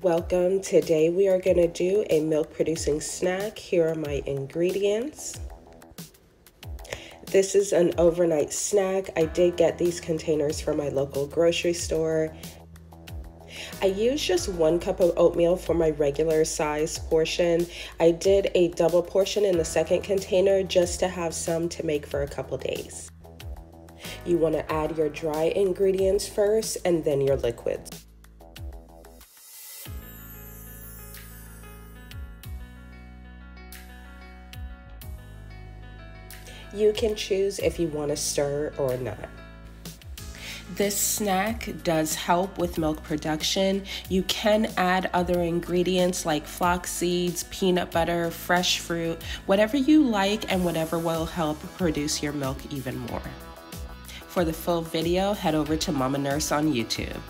Welcome. Today we are going to do a milk producing snack. Here are my ingredients. This is an overnight snack. I did get these containers from my local grocery store. I used just one cup of oatmeal for my regular size portion. I did a double portion in the second container just to have some to make for a couple days. You want to add your dry ingredients first and then your liquids. You can choose if you want to stir or not. This snack does help with milk production. You can add other ingredients like flax seeds, peanut butter, fresh fruit, whatever you like, and whatever will help produce your milk even more. For the full video, head over to Momma Nurse on YouTube.